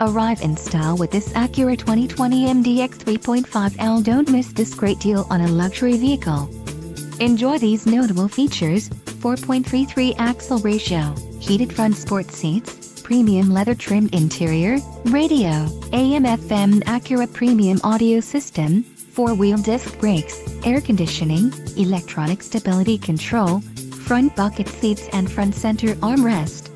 Arrive in style with this Acura 2020 MDX 3.5L. Don't miss this great deal on a luxury vehicle. Enjoy these notable features, 4.33 axle ratio, heated front sport seats, premium leather trimmed interior, radio, AM FM Acura premium audio system, four-wheel disc brakes, air conditioning, electronic stability control, front bucket seats and front center armrest.